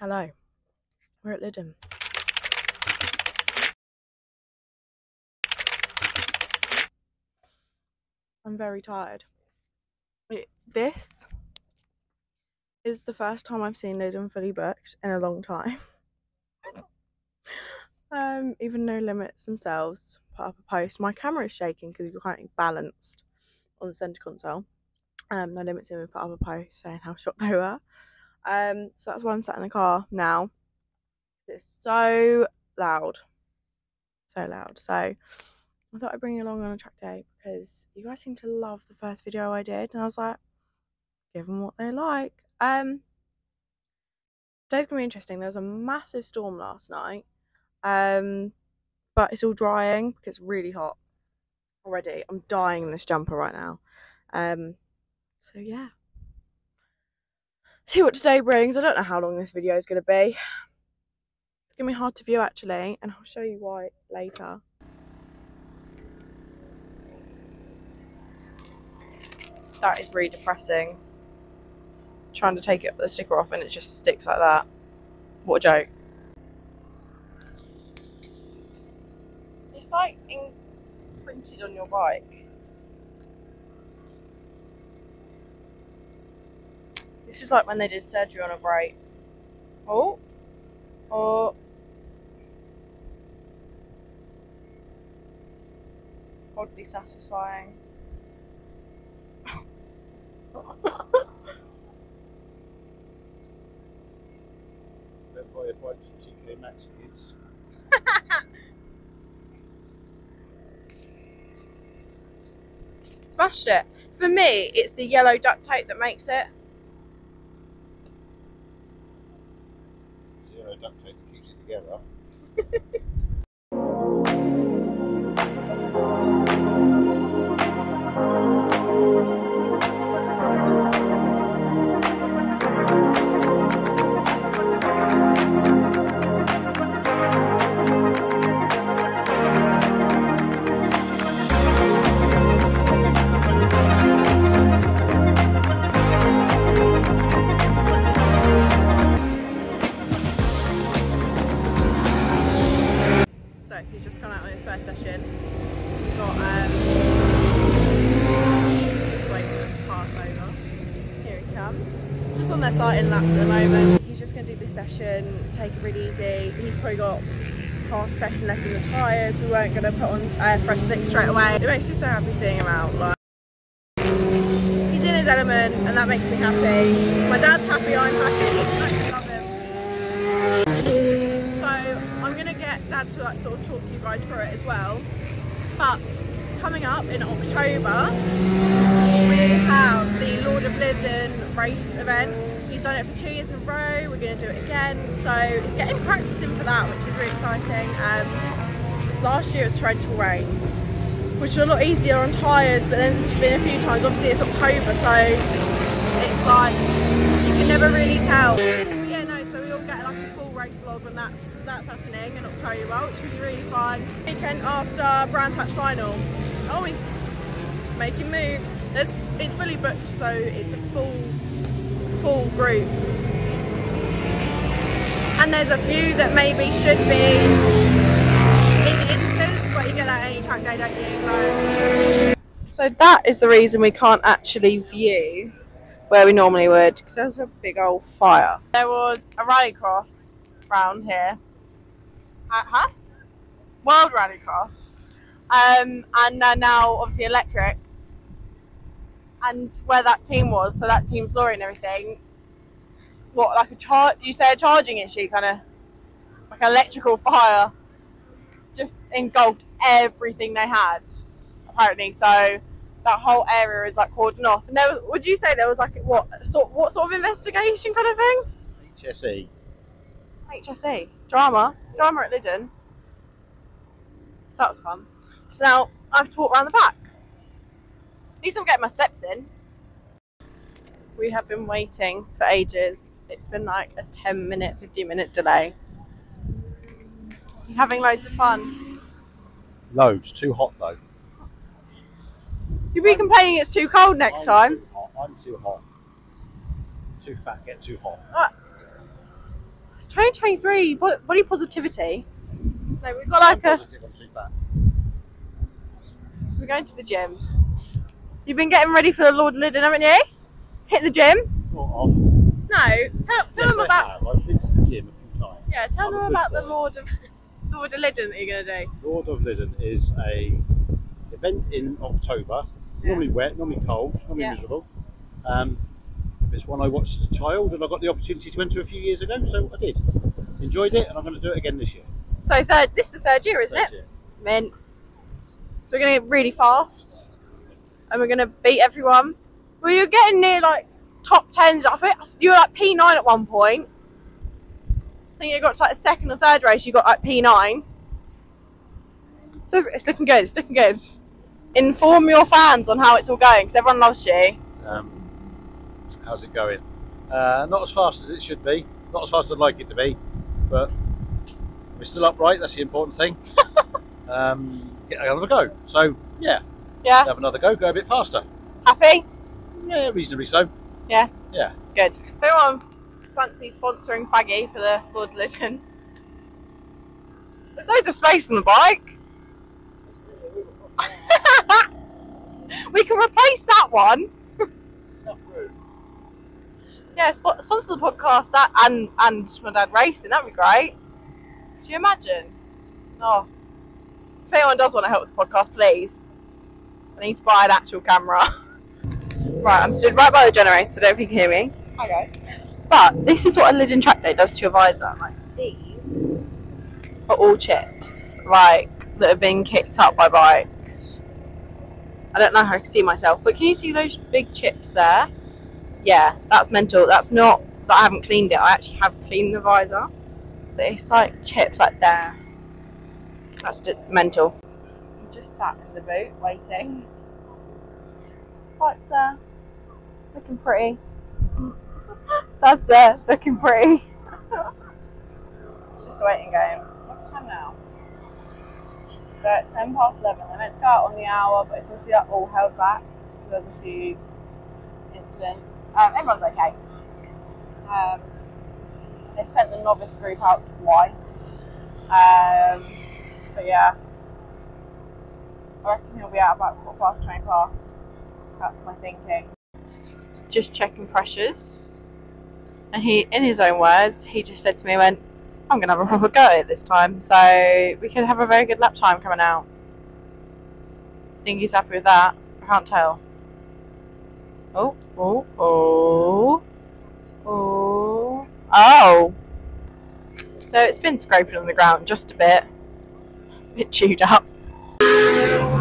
Hello. We're at Lydden. I'm very tired. It, this is the first time I've seen Lydden fully booked in a long time. um, even no limits themselves put up a post. My camera is shaking because you're currently balanced on the centre console. Um, no limits even put up a post saying how shocked they were. Um, so that's why I'm sat in the car now. It's so loud. So loud. So I thought I'd bring you along on a track day because you guys seem to love the first video I did. And I was like, give them what they like. Um, today's going to be interesting. There was a massive storm last night. Um, but it's all drying because it's really hot already. I'm dying in this jumper right now. Um, so yeah see what today brings. I don't know how long this video is going to be. It's going to be hard to view actually, and I'll show you why later. That is really depressing. Trying to take it, the sticker off and it just sticks like that. What a joke. It's like imprinted on your bike. This is like when they did surgery on a brake. Oh. Oh. Oddly satisfying. Don't buy a bike for TK Maxx kids. Smashed it. For me, it's the yellow duct tape that makes it. Duct tape that keeps it together. Just on their sighting laps at the moment. He's just gonna do this session, take it really easy. He's probably got half a session left in the tyres. We weren't gonna put on uh, fresh slicks straight away. It makes me so happy seeing him out. Like he's in his element and that makes me happy. My dad's happy, I'm happy. I love him. So I'm gonna get Dad to like sort of talk you guys through it as well. But coming up in October, have the Lord of Lydden race event. He's done it for two years in a row. We're gonna do it again. So it's getting practice in for that, which is really exciting. Um, last year it was torrential rain, which was a lot easier on tyres. But then it's been a few times. Obviously it's October, so it's like you can never really tell. Yeah, no. So we all get like a full race vlog when that's that's happening in October, which will be really fun. Weekend after Brands Hatch final. Oh, he's making moves. There's it's fully booked, so it's a full full group. And there's a few that maybe should be in inters, but you get that any track day, don't you? So, so that is the reason we can't actually view where we normally would, because there's a big old fire. There was a rallycross round here. Uh, huh? World Rallycross. Um, and they're now obviously electric. And where that team was, so that team's lorry and everything, what, like a charge? you say a charging issue, kind of like an electrical fire, just engulfed everything they had, apparently. So that whole area is like cordoned off. And there was, would you say there was like what sort, what sort of investigation kind of thing? HSE. HSE drama, drama at Lydden. So that was fun. So now I have to walk around the back. At least I'm getting my steps in. We have been waiting for ages. It's been like a 10 minute, 15 minute delay. You're having loads of fun. Loads. Too hot though. You'll be complaining it's too cold next I'm time. Too. I'm too hot. Too fat. Get too hot. Uh, it's 2023 bo- body positivity. No, we've got like I'm a. positive I'm too fat. We're going to the gym. You've been getting ready for the Lord Lydden, haven't you? Hit the gym. Sort of. No, tell, tell Yes, them about. have. I've been to the gym a few times. Yeah, tell I'm them about the. Lord of Lord of Lydden that you're gonna do. Lord of Lydden is a event in October. Normally wet, normally cold, normally Yeah. miserable. Um, it's one I watched as a child, and I got the opportunity to enter a few years ago, so I did. Enjoyed it, and I'm going to do it again this year. So third, this is the third year, isn't Third it? year. Mint. So we're gonna get really fast, and we're gonna beat everyone. Well, you're getting near like top tens. I think you were like P nine at one point. I think you got to like the second or third race. You got like P nine. So it's, it's looking good. It's looking good. Inform your fans on how it's all going because everyone loves you. Um, how's it going? Uh, not as fast as it should be. Not as fast as I'd like it to be, but we're still upright. That's the important thing. um, get another go. So yeah, Yeah, have another go. Go a bit faster. happy. Yeah, reasonably so. Yeah. Yeah. Good. If anyone fancy sponsoring Faggy for the Lord Lydden? there's loads of space on the bike. we can replace that one. Yeah, sp- sponsor the podcast that and and my dad racing. That'd be great. Do you imagine? Oh, if anyone does want to help with the podcast, please. I need to buy an actual camera. right, I'm stood right by the generator. Don't know if you can hear me. Okay. But this is what a Lydden track day does to your visor. Like these are all chips, like that have been kicked up by bikes. I don't know how I can see myself, but can you see those big chips there? Yeah, that's mental. That's not that I haven't cleaned it. I actually have cleaned the visor, but it's like chips like there. That's mental. Just sat in the boot waiting. What's uh, looking pretty. That's it, looking pretty. it's just a waiting game. What's time now? So it's 10 past 11. They're meant to go out on the hour, but it's obviously like all held back because there's a few incidents. Um, everyone's okay. Um, they sent the novice group out twice. Um, but yeah, I reckon he'll be out about quarter past 20 past. That's my thinking. Just checking pressures. And he, in his own words, he just said to me, went, I'm going to have a proper go at it this time. So we could have a very good lap time coming out. I Think he's happy with that. I can't tell. Oh, oh, oh. Oh. Oh. So it's been scraping on the ground just a bit. A bit chewed up.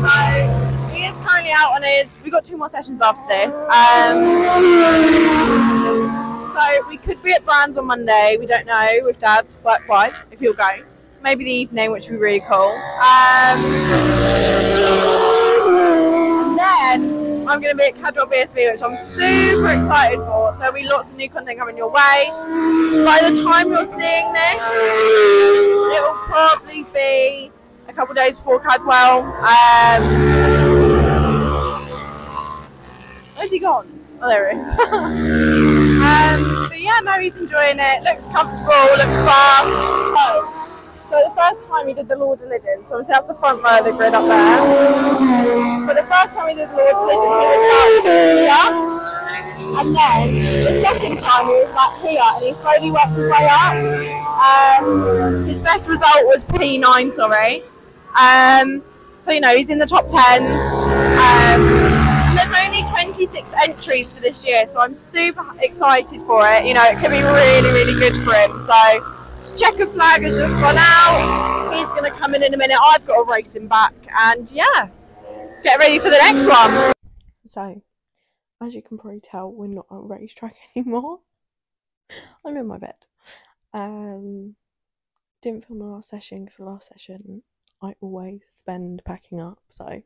So he is currently out on his. We've got two more sessions after this. Um, so we could be at Brands on Monday. We don't know with Dad work wise if he'll go. Maybe the evening, which would be really cool. Um, and then I'm going to be at Cadwell BSB, which I'm super excited for. So we lots of new content coming your way. By the time you're seeing this, it will probably be couple days before Cadwell. Um, where's he gone? Oh, there he is. um, but yeah, he's enjoying it. Looks comfortable, looks fast. So the first time he did the Lord of Lydden, so obviously that's the front row of the grid up there. But the first time he did the Lord of Lydden, he was about here. And then the second time he was like here and he slowly worked his way up. Um, his best result was P9, sorry. Um, so, you know, he's in the top 10s. Um, there's only 26 entries for this year, so I'm super excited for it. You know, it could be really, really good for him. So, checker flag has just gone out. He's going to come in in a minute. I've got race him back. And yeah, get ready for the next one. So, as you can probably tell, we're not on racetrack anymore. I'm in my bed. Um, didn't film the last session because the last session I always spend packing up. So,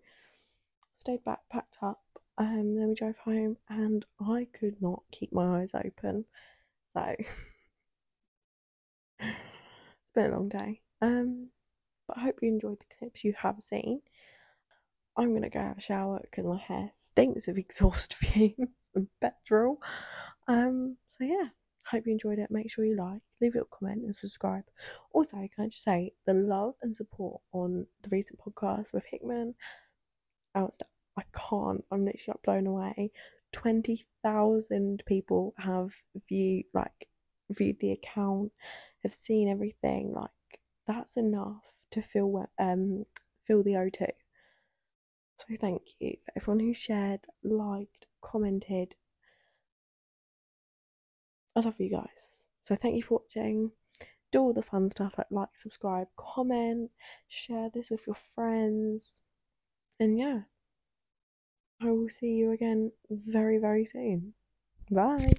stayed back, packed up. Um, then we drove home, and I could not keep my eyes open. So, it's been a long day. Um, but I hope you enjoyed the clips you have seen. I'm gonna go have a shower because my hair stinks of exhaust fumes and petrol. Um, so yeah, Hope you enjoyed it. Make sure you like, leave a little comment, and subscribe. Also, can I just say the love and support on the recent podcast with Hickman? I, was, I can't. I'm literally like blown away. Twenty thousand people have viewed like viewed the account, have seen everything. Like that's enough to fill um fill the O2. So thank you for everyone who shared, liked, commented. I love you guys. So thank you for watching. Do all the fun stuff like like, subscribe, comment, share this with your friends. And yeah, I will see you again very, very soon. Bye.